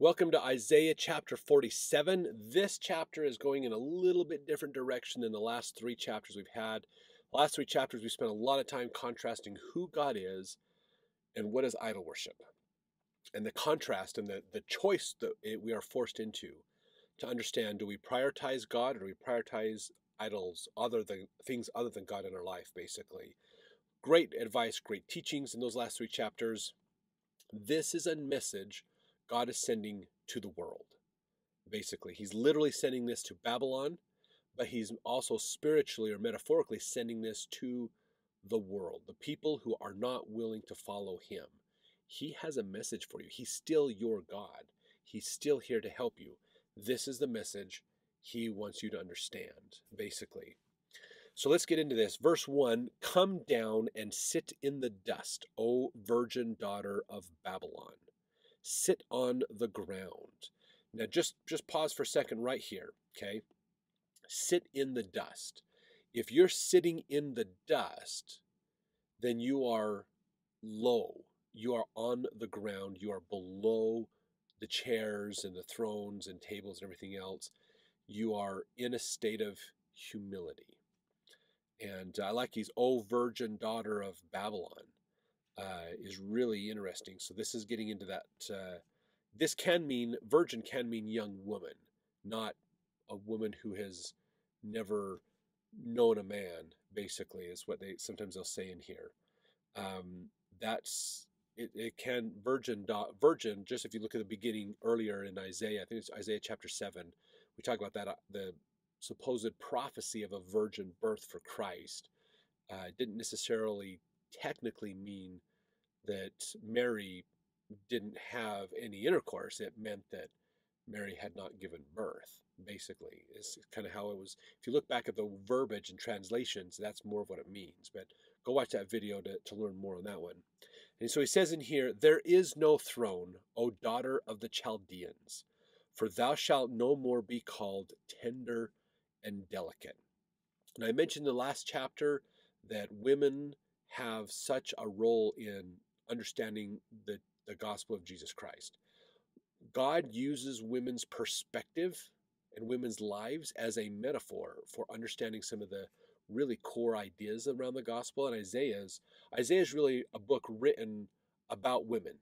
Welcome to Isaiah chapter 47. This chapter is going in a little bit different direction than the last three chapters we've had. The last three chapters, we spent a lot of time contrasting who God is and what is idol worship. And the contrast and the, the choice that we are forced into to understand do we prioritize God or do we prioritize idols, other than things other than God in our life, basically. Great advice, great teachings in those last three chapters. This is a message God is sending to the world. Basically, He's literally sending this to Babylon, but He's also spiritually or metaphorically sending this to the world, the people who are not willing to follow Him. He has a message for you. He's still your God. He's still here to help you. This is the message He wants you to understand, basically. So let's get into this. Verse 1 Come down and sit in the dust, O virgin daughter of Babylon sit on the ground. Now just just pause for a second right here, okay? Sit in the dust. If you're sitting in the dust, then you are low. You are on the ground. You are below the chairs and the thrones and tables and everything else. You are in a state of humility. And I like these, O virgin daughter of Babylon uh, is really interesting. So this is getting into that. Uh, this can mean virgin can mean young woman, not a woman who has never known a man. Basically, is what they sometimes they'll say in here. Um, that's it, it can virgin dot virgin. Just if you look at the beginning earlier in Isaiah, I think it's Isaiah chapter seven. We talk about that uh, the supposed prophecy of a virgin birth for Christ. Uh, didn't necessarily technically mean that Mary didn't have any intercourse. It meant that Mary had not given birth, basically, is kind of how it was. If you look back at the verbiage and translations, that's more of what it means. But go watch that video to, to learn more on that one. And so he says in here, There is no throne, O daughter of the Chaldeans, for thou shalt no more be called tender and delicate. And I mentioned in the last chapter that women have such a role in understanding the, the gospel of Jesus Christ. God uses women's perspective and women's lives as a metaphor for understanding some of the really core ideas around the gospel. And Isaiah's Isaiah is really a book written about women,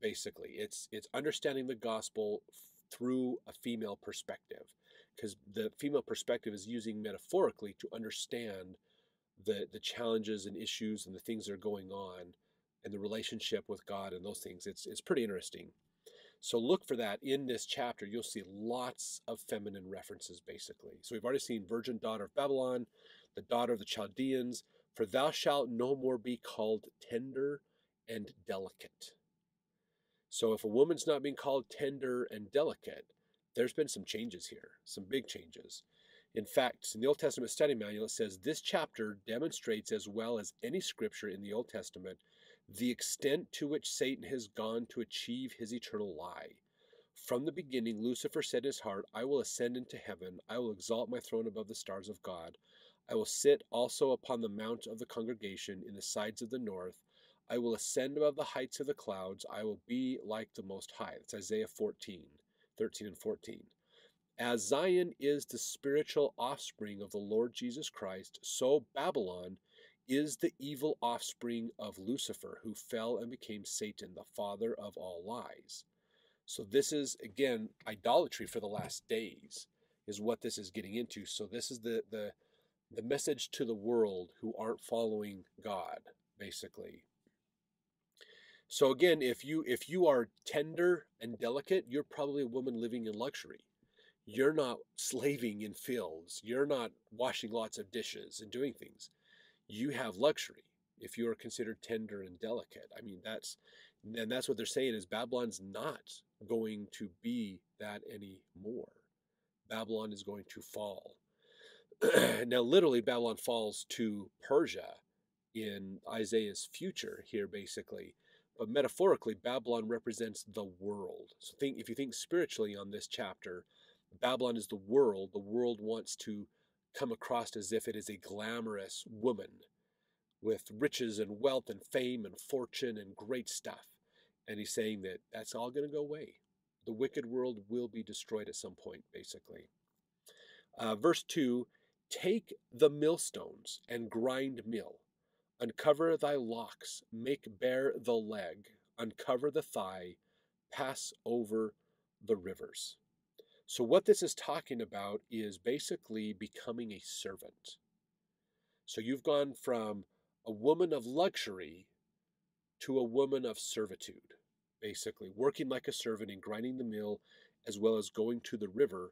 basically. It's it's understanding the gospel through a female perspective. Because the female perspective is using metaphorically to understand the the challenges and issues and the things that are going on and the relationship with God and those things. It's it's pretty interesting. So look for that in this chapter. You'll see lots of feminine references basically. So we've already seen virgin daughter of Babylon, the daughter of the Chaldeans, for thou shalt no more be called tender and delicate. So if a woman's not being called tender and delicate, there's been some changes here, some big changes. In fact, in the Old Testament study manual, it says this chapter demonstrates as well as any scripture in the Old Testament the extent to which Satan has gone to achieve his eternal lie. From the beginning, Lucifer said in his heart, I will ascend into heaven, I will exalt my throne above the stars of God. I will sit also upon the mount of the congregation in the sides of the north. I will ascend above the heights of the clouds. I will be like the Most High. That's Isaiah 14, 13 and 14. As Zion is the spiritual offspring of the Lord Jesus Christ, so Babylon is the evil offspring of Lucifer, who fell and became Satan, the father of all lies. So, this is again idolatry for the last days, is what this is getting into. So, this is the, the, the message to the world who aren't following God, basically. So again, if you if you are tender and delicate, you're probably a woman living in luxury. You're not slaving in fields. You're not washing lots of dishes and doing things you have luxury if you are considered tender and delicate. I mean, that's and that's what they're saying is Babylon's not going to be that anymore. Babylon is going to fall. now, literally, Babylon falls to Persia in Isaiah's future here, basically. But metaphorically, Babylon represents the world. So think if you think spiritually on this chapter, Babylon is the world. The world wants to come across as if it is a glamorous woman with riches and wealth and fame and fortune and great stuff. And he's saying that that's all going to go away. The wicked world will be destroyed at some point, basically. Uh, verse 2 Take the millstones and grind mill. Uncover thy locks, make bare the leg, uncover the thigh, pass over the rivers. So, what this is talking about is basically becoming a servant. So, you've gone from a woman of luxury to a woman of servitude, basically, working like a servant and grinding the mill, as well as going to the river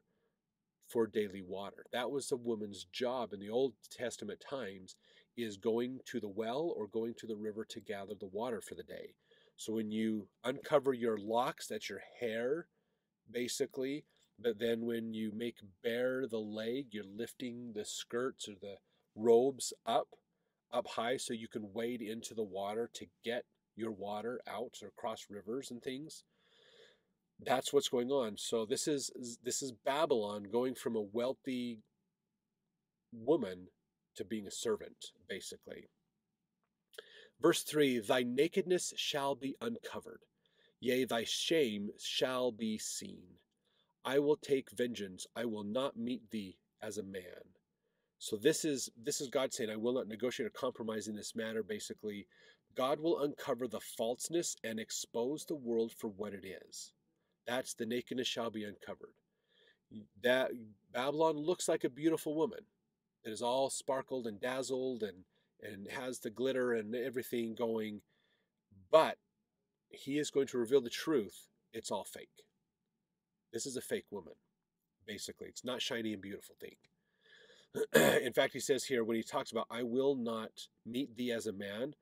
for daily water. That was a woman's job in the Old Testament times is going to the well or going to the river to gather the water for the day. So when you uncover your locks, that's your hair basically, but then when you make bare the leg, you're lifting the skirts or the robes up up high so you can wade into the water to get your water out or cross rivers and things. That's what's going on. So this is this is babylon going from a wealthy woman to being a servant basically. Verse 3 thy nakedness shall be uncovered. Yea thy shame shall be seen i will take vengeance i will not meet thee as a man so this is this is god saying i will not negotiate or compromise in this matter basically god will uncover the falseness and expose the world for what it is that's the nakedness shall be uncovered. That Babylon looks like a beautiful woman. It is all sparkled and dazzled and and has the glitter and everything going, but he is going to reveal the truth. It's all fake. This is a fake woman, basically. It's not shiny and beautiful thing. In fact, he says here when he talks about, I will not meet thee as a man,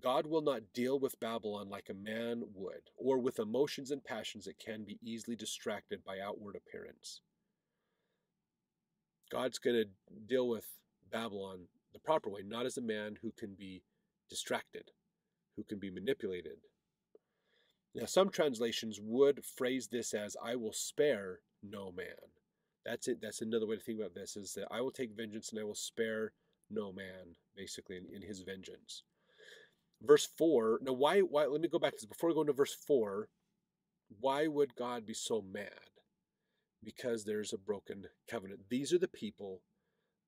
God will not deal with Babylon like a man would, or with emotions and passions that can be easily distracted by outward appearance. God's going to deal with Babylon the proper way, not as a man who can be distracted, who can be manipulated. Now, some translations would phrase this as, I will spare no man. That's it. That's another way to think about this is that I will take vengeance and I will spare no man, basically, in, in his vengeance. Verse 4 now why why let me go back to this before we go into verse 4 why would god be so mad? Because there's a broken covenant. These are the people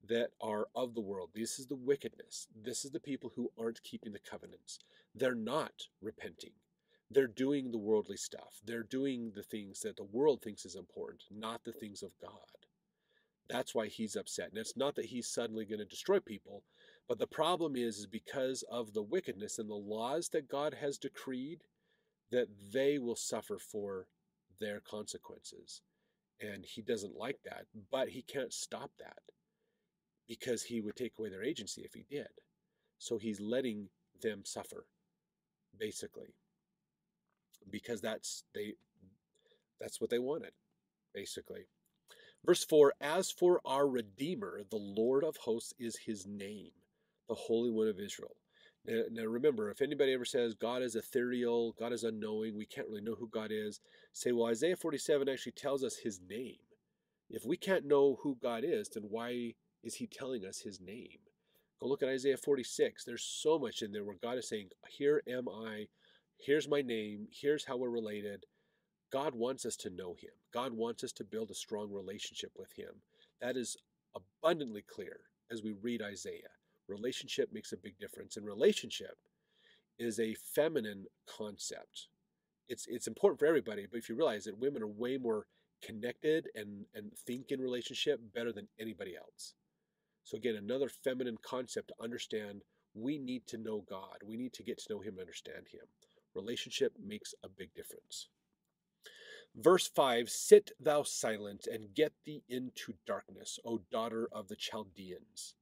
that are of the world. This is the wickedness. This is the people who aren't keeping the covenants. They're not repenting they're doing the worldly stuff they're doing the things that the world thinks is important not the things of god that's why he's upset and it's not that he's suddenly going to destroy people but the problem is, is because of the wickedness and the laws that God has decreed, that they will suffer for their consequences. And he doesn't like that, but he can't stop that because he would take away their agency if he did. So he's letting them suffer, basically, because that's they that's what they wanted, basically. Verse 4 As for our Redeemer, the Lord of hosts is his name the Holy One of Israel. Now, now, remember, if anybody ever says God is ethereal, God is unknowing, we can't really know who God is, say, well, Isaiah 47 actually tells us his name. If we can't know who God is, then why is he telling us his name? Go look at Isaiah 46. There's so much in there where God is saying, Here am I, here's my name, here's how we're related. God wants us to know him. God wants us to build a strong relationship with him. That is abundantly clear as we read Isaiah. Relationship makes a big difference. And relationship is a feminine concept. It's it's important for everybody, but if you realize that women are way more connected and, and think in relationship better than anybody else. So again, another feminine concept to understand we need to know God. We need to get to know him and understand him. Relationship makes a big difference. Verse 5 Sit thou silent and get thee into darkness, O daughter of the Chaldeans.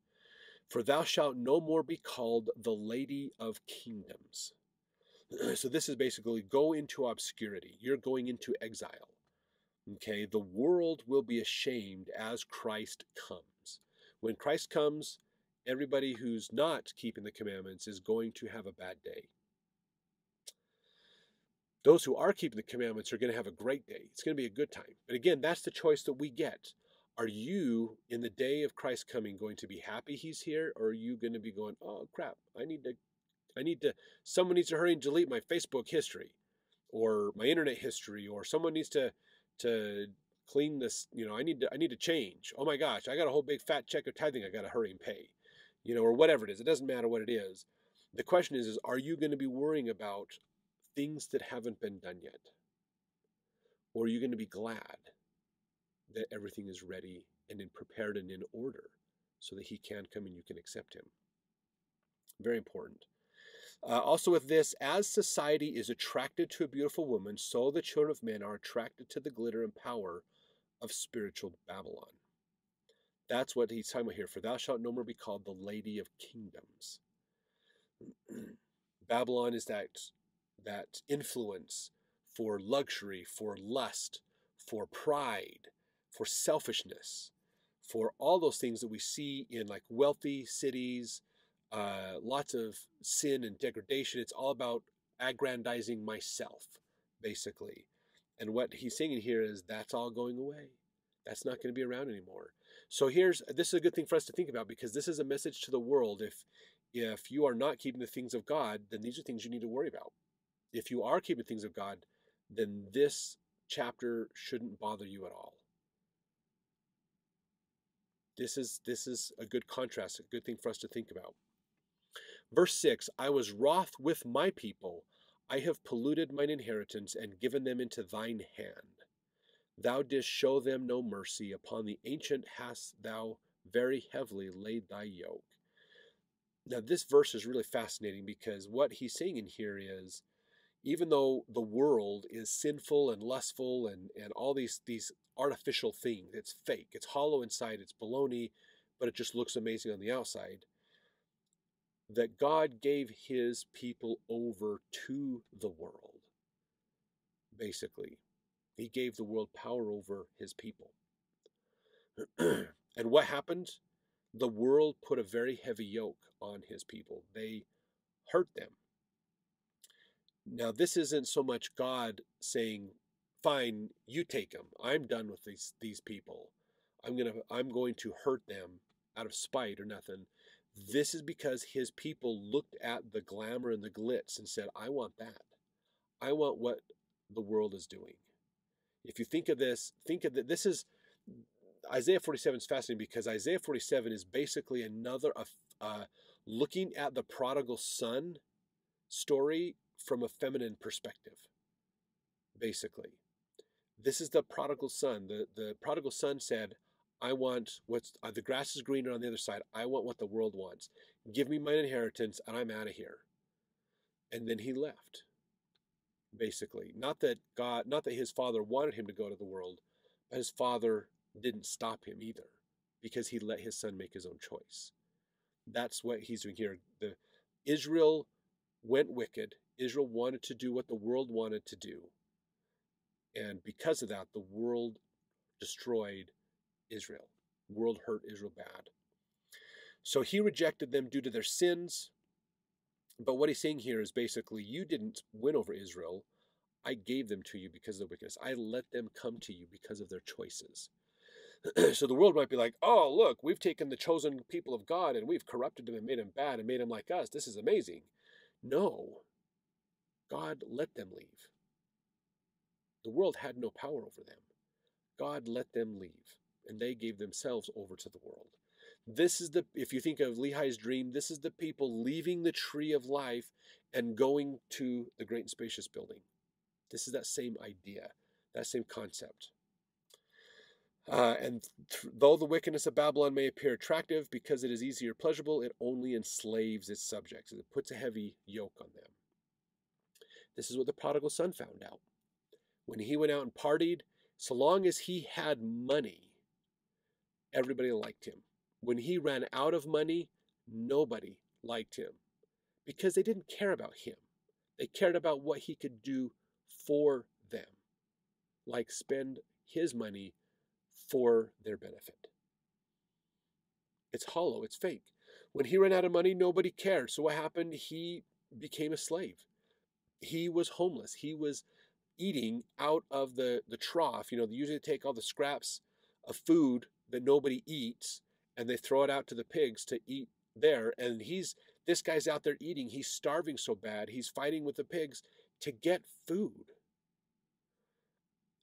For thou shalt no more be called the Lady of Kingdoms. so this is basically go into obscurity. You're going into exile. Okay, the world will be ashamed as Christ comes. When Christ comes, everybody who's not keeping the commandments is going to have a bad day. Those who are keeping the commandments are going to have a great day. It's going to be a good time. But again, that's the choice that we get. Are you, in the day of Christ coming, going to be happy he's here, or are you going to be going, oh crap, I need to, I need to, someone needs to hurry and delete my Facebook history. or my internet history, or someone needs to to clean this. You know, I need to I need to change. Oh my gosh, I got a whole big fat check of tithing I got to hurry and pay. You know, or whatever it is. It doesn't matter what it is. The question is, is are you going to be worrying about things that haven't been done yet? Or are you going to be glad that everything is ready and in prepared and in order so that he can come and you can accept him? Very important. Uh, also, with this, as society is attracted to a beautiful woman, so the children of men are attracted to the glitter and power of spiritual Babylon. That's what he's talking about here. For thou shalt no more be called the lady of kingdoms. Babylon is that that influence for luxury, for lust, for pride, for selfishness, for all those things that we see in like wealthy cities, uh, lots of sin and degradation. It's all about aggrandizing myself, basically. And what he's saying in here is that's all going away. That's not going to be around anymore. So here's this is a good thing for us to think about because this is a message to the world. If if you are not keeping the things of God, then these are things you need to worry about. If you are keeping things of God, then this chapter shouldn't bother you at all. This is this is a good contrast, a good thing for us to think about. Verse 6 I was wroth with my people. I have polluted mine inheritance and given them into thine hand. Thou didst show them no mercy. Upon the ancient hast thou very heavily laid thy yoke. Now, this verse is really fascinating because what he's saying in here is even though the world is sinful and lustful and, and all these, these artificial things, it's fake, it's hollow inside, it's baloney, but it just looks amazing on the outside that God gave his people over to the world, basically. He gave the world power over his people. and what happened? The world put a very heavy yoke on his people. They hurt them. Now, this isn't so much God saying, "Fine, you take them. I'm done with these these people. I'm gonna I'm going to hurt them out of spite or nothing." This is because his people looked at the glamour and the glitz and said, I want that. I want what the world is doing. If you think of this, think of that. This is Isaiah 47 is fascinating because Isaiah 47 is basically another uh, looking at the prodigal son story from a feminine perspective. Basically, this is the prodigal son. The the prodigal son said, I want what's uh, the grass is greener on the other side. I want what the world wants. Give me my inheritance and I'm out of here. And then he left. Basically, not that God, not that his father wanted him to go to the world, but his father didn't stop him either because he let his son make his own choice. That's what he's doing here. The Israel went wicked. Israel wanted to do what the world wanted to do. And because of that, the world destroyed Israel. The World hurt Israel bad. So he rejected them due to their sins. But what he's saying here is basically, you didn't win over Israel. I gave them to you because of their wickedness. I let them come to you because of their choices. so the world might be like, oh, look, we've taken the chosen people of God and we've corrupted them and made them bad and made them like us. This is amazing. No, God let them leave. The world had no power over them. God let them leave and they gave themselves over to the world. This is the, if you think of Lehi's dream, this is the people leaving the tree of life and going to the great and spacious building. This is that same idea, that same concept. Uh, and th- though the wickedness of Babylon may appear attractive because it is easy or pleasurable, it only enslaves its subjects. It puts a heavy yoke on them. This is what the prodigal son found out. When he went out and partied, so long as he had money, everybody liked him. When he ran out of money, nobody liked him because they didn't care about him. They cared about what he could do for them, like spend his money for their benefit. It's hollow, it's fake. When he ran out of money, nobody cared. So what happened? He became a slave. He was homeless. He was eating out of the, the trough. You know, they usually take all the scraps of food that nobody eats and they throw it out to the pigs to eat there and he's this guy's out there eating he's starving so bad he's fighting with the pigs to get food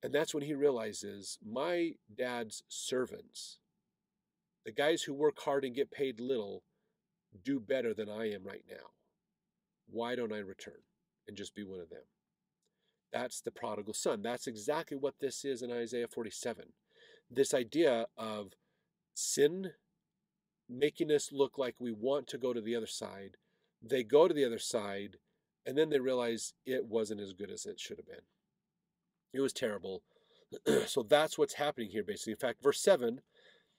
And that's when he realizes my dad's servants, the guys who work hard and get paid little, do better than I am right now. Why don't I return and just be one of them? That's the prodigal son. That's exactly what this is in Isaiah 47. This idea of sin making us look like we want to go to the other side. They go to the other side, and then they realize it wasn't as good as it should have been. It was terrible. so that's what's happening here, basically. In fact, verse 7,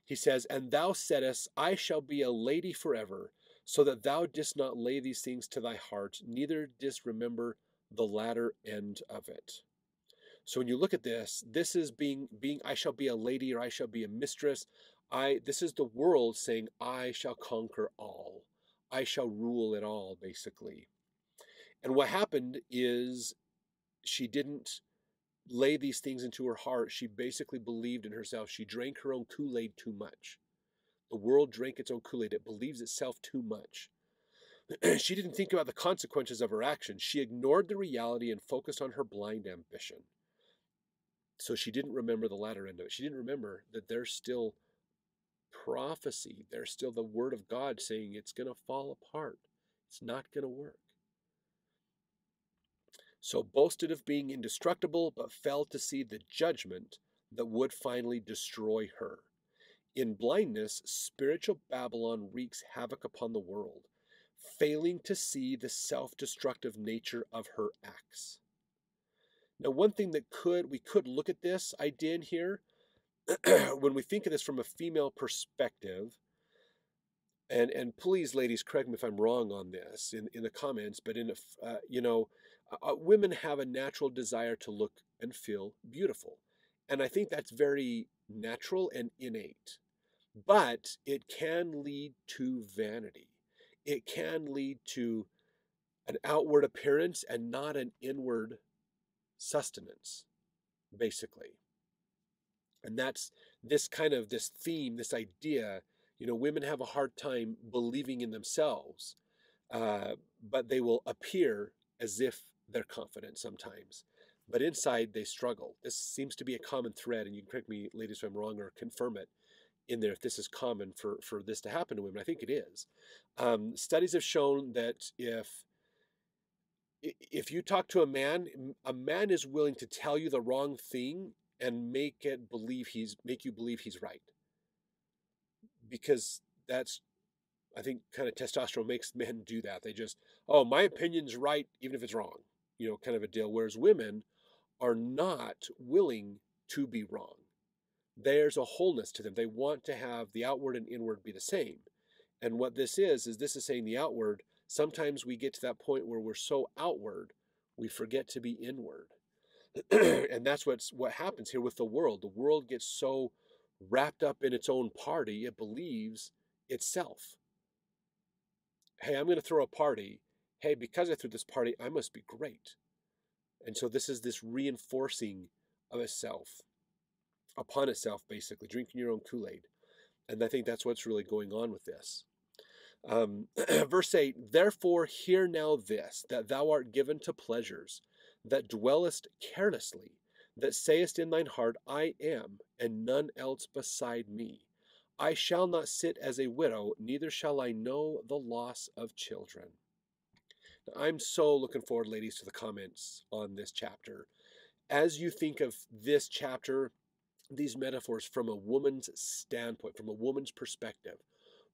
he says, And thou saidst, I shall be a lady forever, so that thou didst not lay these things to thy heart, neither didst remember the latter end of it. So when you look at this, this is being being I shall be a lady or I shall be a mistress. I this is the world saying I shall conquer all. I shall rule it all basically. And what happened is she didn't lay these things into her heart. She basically believed in herself. She drank her own Kool-Aid too much. The world drank its own Kool-Aid. It believes itself too much. she didn't think about the consequences of her actions. She ignored the reality and focused on her blind ambition. So she didn't remember the latter end of it. She didn't remember that there's still prophecy. There's still the word of God saying it's going to fall apart. It's not going to work. So boasted of being indestructible, but failed to see the judgment that would finally destroy her. In blindness, spiritual Babylon wreaks havoc upon the world failing to see the self destructive nature of her acts. Now, one thing that could, we could look at this idea in here, when we think of this from a female perspective, and and please, ladies, correct me if I'm wrong on this in, in the comments, but in a, uh, you know, uh, women have a natural desire to look and feel beautiful, and I think that's very natural and innate, but it can lead to vanity it can lead to an outward appearance and not an inward sustenance, basically. And that's this kind of this theme, this idea. You know, women have a hard time believing in themselves, uh, but they will appear as if they're confident sometimes. But inside, they struggle. This seems to be a common thread, and you can correct me, ladies, if I'm wrong, or confirm it in there if this is common for, for this to happen to women. I think it is. Um, studies have shown that if if you talk to a man, a man is willing to tell you the wrong thing and make it believe he's make you believe he's right. Because that's I think kind of testosterone makes men do that. They just, oh, my opinion's right, even if it's wrong, you know, kind of a deal. Whereas women are not willing to be wrong there's a wholeness to them. They want to have the outward and inward be the same. And what this is, is this is saying the outward, sometimes we get to that point where we're so outward, we forget to be inward. and that's what's what happens here with the world. The world gets so wrapped up in its own party, it believes itself. Hey, I'm going to throw a party. Hey, because I threw this party, I must be great. And so this is this reinforcing of a self upon itself, basically, drinking your own Kool Aid. And I think that's what's really going on with this. Um, verse 8 Therefore, hear now this, that thou art given to pleasures, that dwellest carelessly, that sayest in thine heart, I am, and none else beside me. I shall not sit as a widow, neither shall I know the loss of children. I'm so looking forward, ladies, to the comments on this chapter. As you think of this chapter, these metaphors from a woman's standpoint, from a woman's perspective.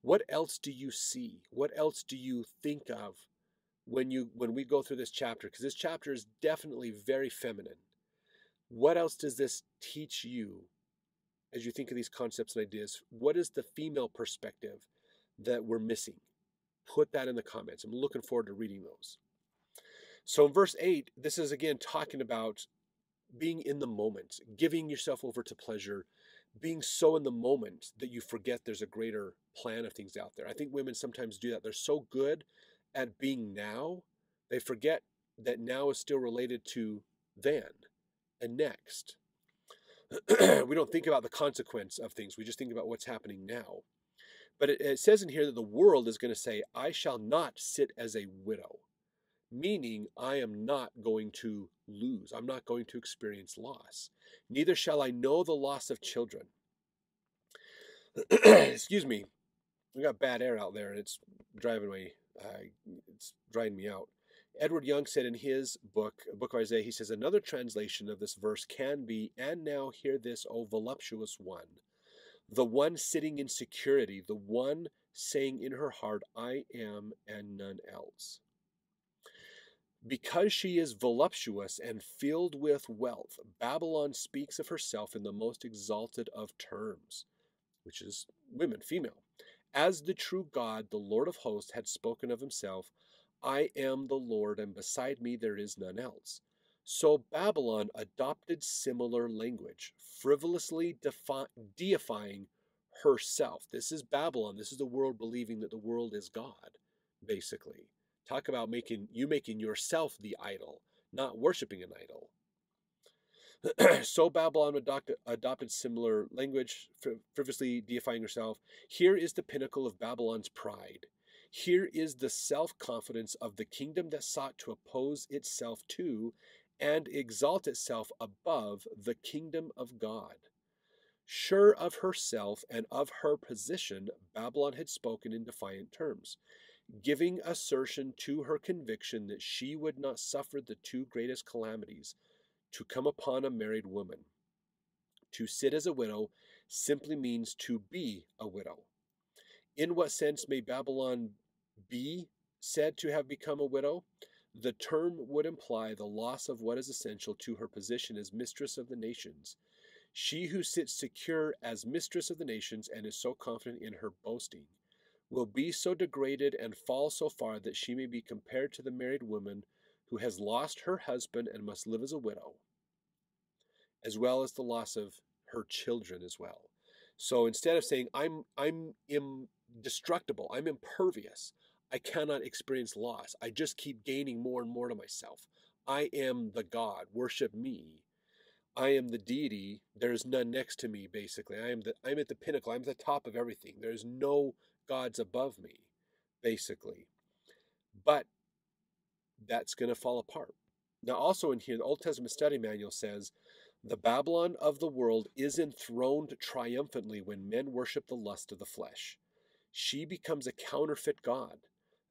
What else do you see? What else do you think of when you when we go through this chapter? Because this chapter is definitely very feminine. What else does this teach you as you think of these concepts and ideas? What is the female perspective that we're missing? Put that in the comments. I'm looking forward to reading those. So in verse 8, this is again talking about being in the moment, giving yourself over to pleasure, being so in the moment that you forget there's a greater plan of things out there. I think women sometimes do that. They're so good at being now, they forget that now is still related to then and next. we don't think about the consequence of things, we just think about what's happening now. But it, it says in here that the world is going to say, I shall not sit as a widow meaning I am not going to lose. I'm not going to experience loss. Neither shall I know the loss of children. Excuse me. We got bad air out there and it's driving me uh, it's driving me out. Edward Young said in his book, Book of Isaiah, he says, Another translation of this verse can be, And now hear this, O voluptuous one. The one sitting in security, the one saying in her heart, I am and none else. Because she is voluptuous and filled with wealth, Babylon speaks of herself in the most exalted of terms, which is women, female. As the true God, the Lord of hosts, had spoken of himself, I am the Lord, and beside me there is none else. So Babylon adopted similar language, frivolously defi- deifying herself. This is Babylon. This is the world believing that the world is God, basically. Talk about making you making yourself the idol, not worshiping an idol. so Babylon adopted, adopted similar language, frivolously deifying herself. Here is the pinnacle of Babylon's pride. Here is the self confidence of the kingdom that sought to oppose itself to and exalt itself above the kingdom of God. Sure of herself and of her position, Babylon had spoken in defiant terms giving assertion to her conviction that she would not suffer the two greatest calamities to come upon a married woman. To sit as a widow simply means to be a widow. In what sense may Babylon be said to have become a widow? The term would imply the loss of what is essential to her position as mistress of the nations. She who sits secure as mistress of the nations and is so confident in her boasting will be so degraded and fall so far that she may be compared to the married woman who has lost her husband and must live as a widow, as well as the loss of her children as well. So instead of saying I'm I'm indestructible, I'm impervious, I cannot experience loss. I just keep gaining more and more to myself. I am the God, worship me. I am the deity. There is none next to me, basically. I am the I'm at the pinnacle. I'm at the top of everything. There is no God's above me, basically. But that's going to fall apart. Now, also in here, the Old Testament Study Manual says the Babylon of the world is enthroned triumphantly when men worship the lust of the flesh. She becomes a counterfeit God.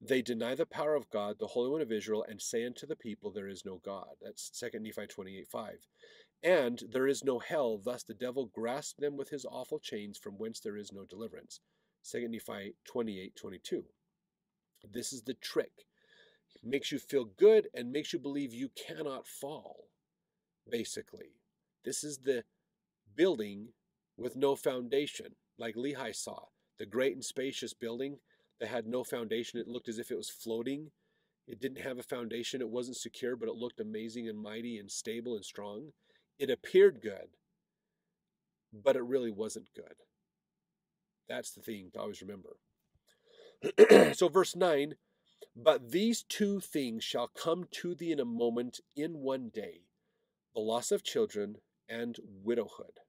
They deny the power of God, the Holy One of Israel, and say unto the people, There is no God. That's 2 Nephi 28 5. And there is no hell, thus the devil grasps them with his awful chains, from whence there is no deliverance. 2 Nephi 28 22. This is the trick. It makes you feel good and makes you believe you cannot fall, basically. This is the building with no foundation, like Lehi saw. The great and spacious building that had no foundation. It looked as if it was floating. It didn't have a foundation. It wasn't secure, but it looked amazing and mighty and stable and strong. It appeared good, but it really wasn't good. That's the thing to always remember. so, verse 9 But these two things shall come to thee in a moment, in one day the loss of children and widowhood.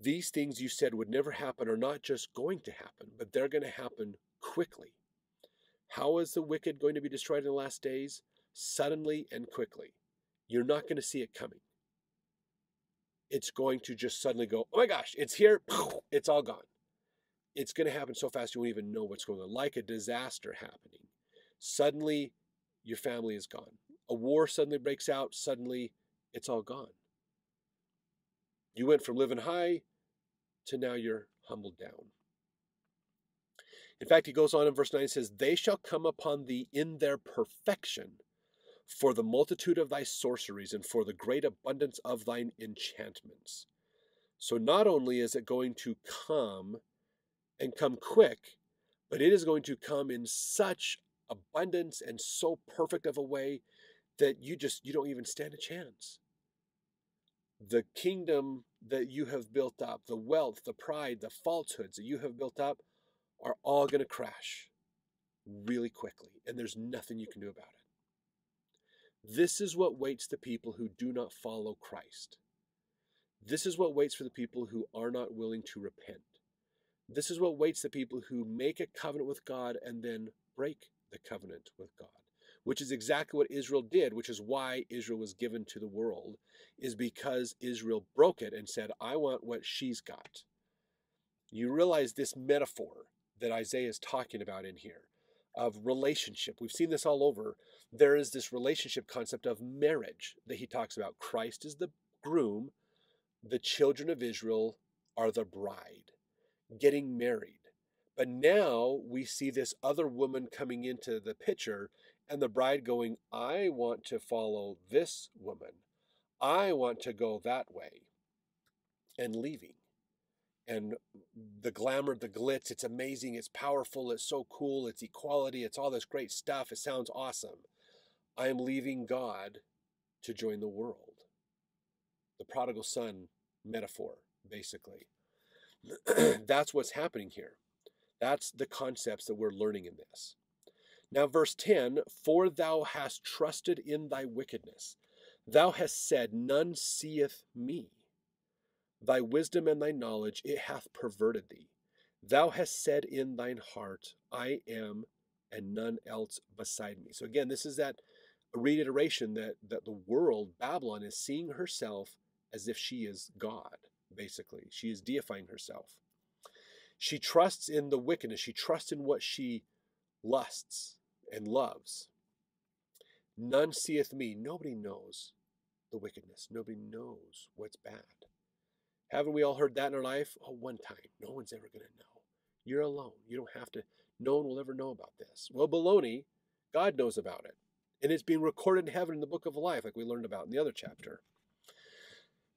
These things you said would never happen are not just going to happen, but they're going to happen quickly. How is the wicked going to be destroyed in the last days? Suddenly and quickly. You're not going to see it coming it's going to just suddenly go, oh my gosh, it's here, it's all gone. It's going to happen so fast you won't even know what's going on, like a disaster happening. Suddenly, your family is gone. A war suddenly breaks out, suddenly, it's all gone. You went from living high to now you're humbled down. In fact, he goes on in verse 9 says, They shall come upon thee in their perfection for the multitude of thy sorceries and for the great abundance of thine enchantments. So not only is it going to come and come quick, but it is going to come in such abundance and so perfect of a way that you just you don't even stand a chance. The kingdom that you have built up, the wealth, the pride, the falsehoods that you have built up are all going to crash really quickly and there's nothing you can do about it. This is what waits the people who do not follow Christ. This is what waits for the people who are not willing to repent. This is what waits the people who make a covenant with God and then break the covenant with God, which is exactly what Israel did, which is why Israel was given to the world, is because Israel broke it and said, I want what she's got. You realize this metaphor that Isaiah is talking about in here of relationship. We've seen this all over. There is this relationship concept of marriage that he talks about. Christ is the groom, the children of Israel are the bride, getting married. But now we see this other woman coming into the picture, and the bride going, I want to follow this woman. I want to go that way, and leaving and the glamour, the glitz. It's amazing. It's powerful. It's so cool. It's equality. It's all this great stuff. It sounds awesome. I am leaving God to join the world. The prodigal son metaphor, basically. That's what's happening here. That's the concepts that we're learning in this. Now, verse 10 For thou hast trusted in thy wickedness, thou hast said, None seeth me. Thy wisdom and thy knowledge it hath perverted thee. Thou hast said in thine heart, I am, and none else beside me. So again, this is that reiteration that, that the world, Babylon, is seeing herself as if she is God, basically. She is deifying herself. She trusts in the wickedness, she trusts in what she lusts and loves. None seeth me. Nobody knows the wickedness. Nobody knows what's bad. Haven't we all heard that in our life? Oh, one time. No one's ever going to know. You're alone. You don't have to. No one will ever know about this. Well, baloney. God knows about it. And it's being recorded in heaven in the book of life, like we learned about in the other chapter.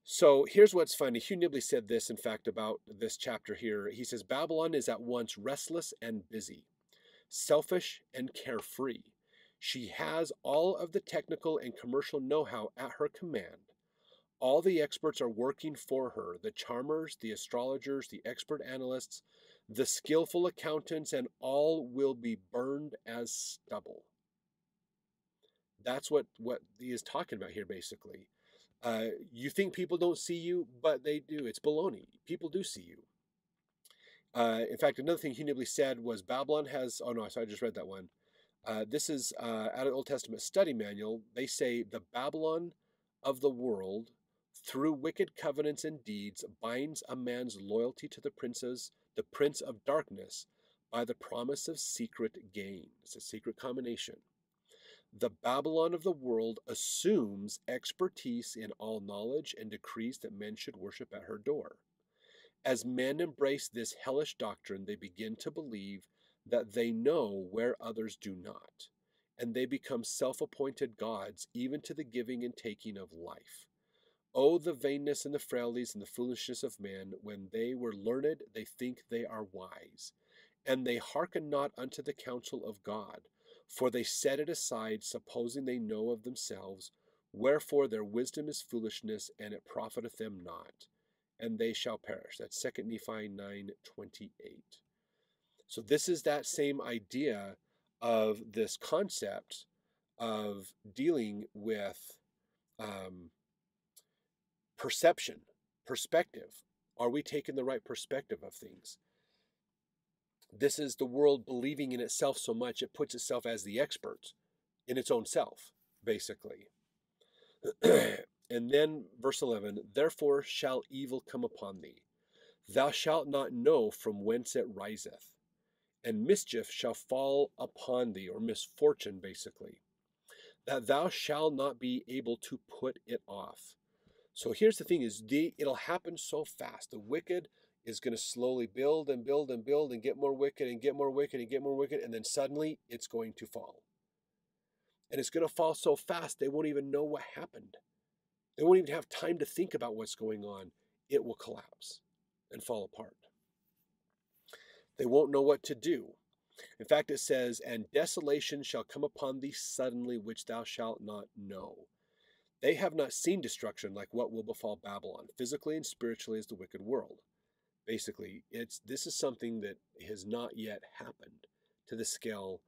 So here's what's funny. Hugh Nibley said this, in fact, about this chapter here. He says Babylon is at once restless and busy, selfish and carefree. She has all of the technical and commercial know how at her command all the experts are working for her the charmers, the astrologers, the expert analysts, the skillful accountants, and all will be burned as stubble. That's what, what he is talking about here, basically. Uh, you think people don't see you, but they do. It's baloney. People do see you. Uh, in fact, another thing Hugh Nibley said was Babylon has, oh no, sorry, I just read that one. Uh, this is uh, out of Old Testament study manual. They say the Babylon of the world through wicked covenants and deeds binds a man's loyalty to the princes, the prince of darkness, by the promise of secret gain. It's a secret combination. The Babylon of the world assumes expertise in all knowledge and decrees that men should worship at her door. As men embrace this hellish doctrine, they begin to believe that they know where others do not, and they become self appointed gods even to the giving and taking of life. Oh, the vainness and the frailties and the foolishness of men! When they were learned, they think they are wise. And they hearken not unto the counsel of God, for they set it aside, supposing they know of themselves. Wherefore their wisdom is foolishness, and it profiteth them not, and they shall perish. That's 2 Nephi 9 28. So, this is that same idea of this concept of dealing with um, perception, perspective. Are we taking the right perspective of things? This is the world believing in itself so much it puts itself as the expert in its own self, basically. and then verse 11 Therefore shall evil come upon thee. Thou shalt not know from whence it riseth, and mischief shall fall upon thee, or misfortune, basically, that thou shalt not be able to put it off. So here's the thing is the, it'll happen so fast. The wicked is going to slowly build and build and build and get more wicked and get more wicked and get more wicked and then suddenly it's going to fall. And it's going to fall so fast they won't even know what happened. They won't even have time to think about what's going on. It will collapse and fall apart. They won't know what to do. In fact, it says, And desolation shall come upon thee suddenly, which thou shalt not know. They have not seen destruction like what will befall Babylon, physically and spiritually as the wicked world. Basically, it's this is something that has not yet happened to the scale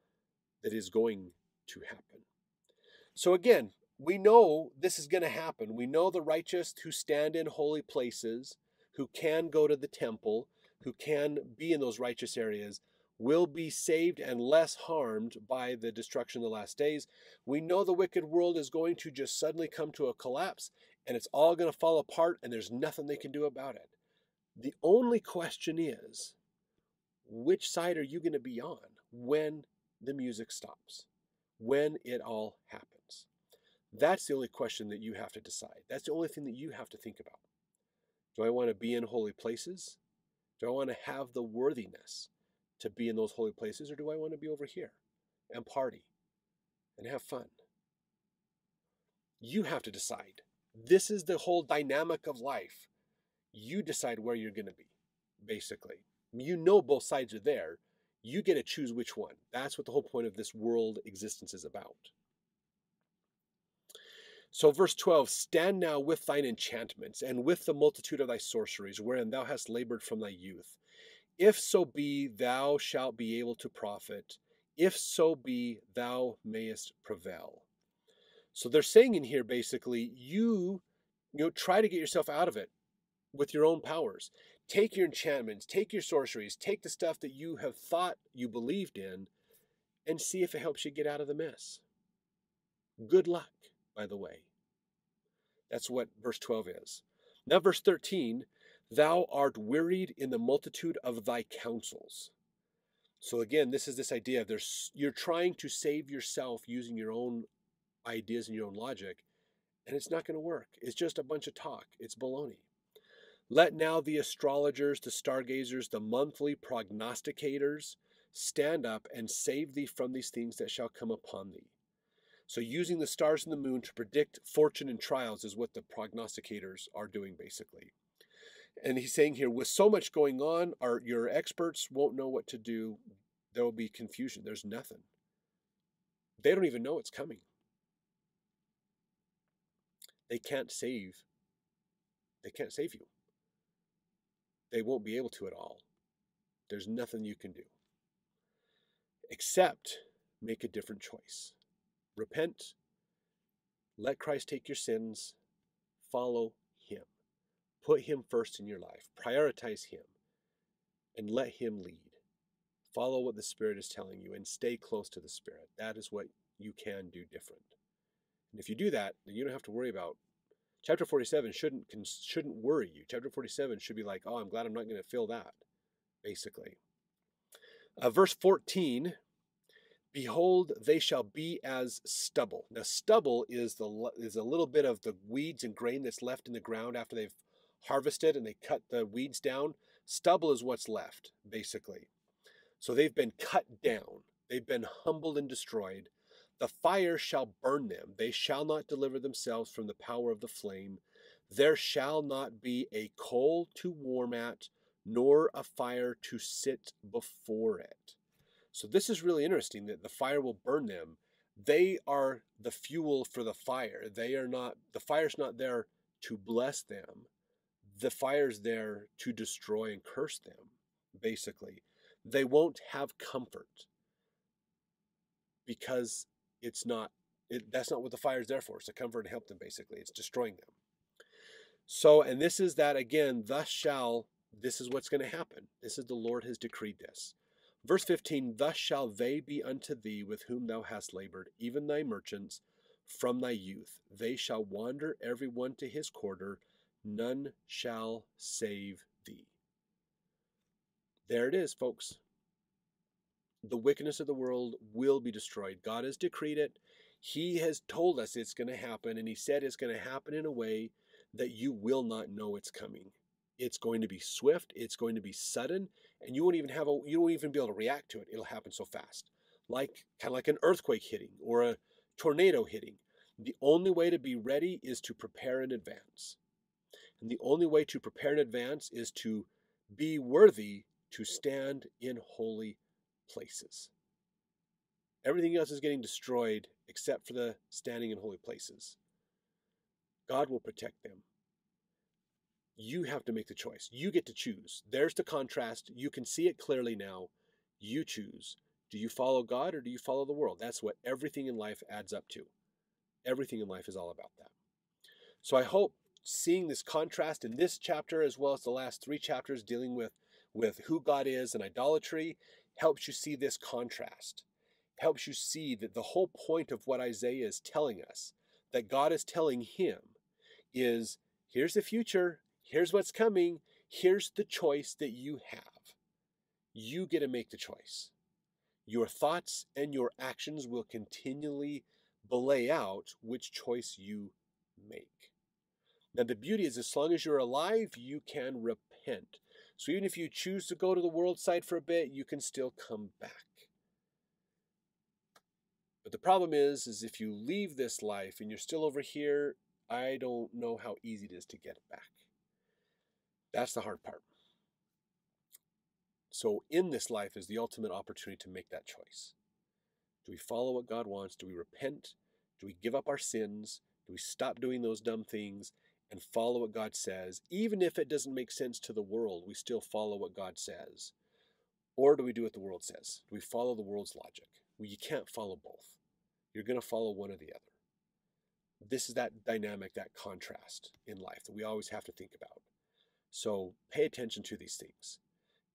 that is going to happen. So again, we know this is going to happen. We know the righteous who stand in holy places, who can go to the temple, who can be in those righteous areas, will be saved and less harmed by the destruction of the last days. We know the wicked world is going to just suddenly come to a collapse and it's all going to fall apart and there's nothing they can do about it. The only question is which side are you going to be on when the music stops, when it all happens? That's the only question that you have to decide. That's the only thing that you have to think about. Do I want to be in holy places? Do I want to have the worthiness to be in those holy places, or do I want to be over here and party and have fun? You have to decide. This is the whole dynamic of life. You decide where you're going to be, basically. You know both sides are there. You get to choose which one. That's what the whole point of this world existence is about. So, verse 12 Stand now with thine enchantments, and with the multitude of thy sorceries, wherein thou hast labored from thy youth. If so be thou shalt be able to profit, if so be thou mayest prevail. So they're saying in here basically, you, you know, try to get yourself out of it with your own powers. Take your enchantments, take your sorceries, take the stuff that you have thought you believed in, and see if it helps you get out of the mess. Good luck by the way. That's what verse 12 is. Now, verse 13, thou art wearied in the multitude of thy counsels. So again, this is this idea of there's you're trying to save yourself using your own ideas and your own logic, and it's not going to work. It's just a bunch of talk. It's baloney. Let now the astrologers, the stargazers, the monthly prognosticators stand up and save thee from these things that shall come upon thee. So, using the stars and the moon to predict fortune and trials is what the prognosticators are doing, basically. And he's saying here, with so much going on, our, your experts won't know what to do. There will be confusion. There's nothing. They don't even know it's coming. They can't save. They can't save you. They won't be able to at all. There's nothing you can do except make a different choice. Repent, let Christ take your sins, follow Him. Put Him first in your life, prioritize Him, and let Him lead. Follow what the Spirit is telling you and stay close to the Spirit. That is what you can do different. And if you do that, then you don't have to worry about chapter 47 shouldn't shouldn't worry you. Chapter 47 should be like, "Oh, I'm glad I'm not going to feel that." Basically. Uh, verse 14 Behold, they shall be as stubble. Now, stubble is the is a little bit of the weeds and grain that's left in the ground after they've harvested and they cut the weeds down. Stubble is what's left, basically. So they've been cut down. They've been humbled and destroyed. The fire shall burn them. They shall not deliver themselves from the power of the flame. There shall not be a coal to warm at, nor a fire to sit before it. So this is really interesting that the fire will burn them. They are the fuel for the fire. They are not the fire's not there to bless them. The fire's there to destroy and curse them, basically. They won't have comfort because it's not it, that's not what the fire is there for. It's to comfort and help them, basically. It's destroying them. So, and this is that again, thus shall, this is what's going to happen. This is the Lord has decreed this. Verse 15 Thus shall they be unto thee with whom thou hast labored, even thy merchants from thy youth. They shall wander every one to his quarter, none shall save thee. There it is, folks. The wickedness of the world will be destroyed. God has decreed it. He has told us it's going to happen, and He said it's going to happen in a way that you will not know it's coming. It's going to be swift, it's going to be sudden, and you won't even have a you won't even be able to react to it. It'll happen so fast. Like kind of like an earthquake hitting or a tornado hitting. The only way to be ready is to prepare in advance. And the only way to prepare in advance is to be worthy to stand in holy places. Everything else is getting destroyed except for the standing in holy places. God will protect them you have to make the choice. You get to choose. There's the contrast. You can see it clearly now. You choose. Do you follow God or do you follow the world? That's what everything in life adds up to. Everything in life is all about that. So I hope seeing this contrast in this chapter as well as the last three chapters dealing with with who God is and idolatry helps you see this contrast, helps you see that the whole point of what Isaiah is telling us, that God is telling him, is here's the future, here's what's coming, here's the choice that you have. You get to make the choice. Your thoughts and your actions will continually belay out which choice you make. Now, the beauty is, as long as you're alive, you can repent. So even if you choose to go to the world side for a bit, you can still come back. But the problem is, is if you leave this life and you're still over here, I don't know how easy it is to get back. That's the hard part. So in this life is the ultimate opportunity to make that choice. Do we follow what God wants? Do we repent? Do we give up our sins? Do we stop doing those dumb things and follow what God says? Even if it doesn't make sense to the world, we still follow what God says. Or do we do what the world says? Do we follow the world's logic? Well, you can't follow both. You're going to follow one or the other. This is that dynamic, that contrast in life that we always have to think about. So pay attention to these things.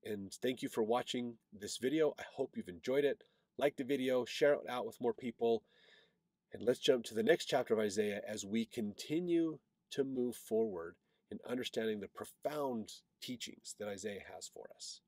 And thank you for watching this video. I hope you've enjoyed it. Like the video, share it out with more people. And let's jump to the next chapter of Isaiah as we continue to move forward in understanding the profound teachings that Isaiah has for us.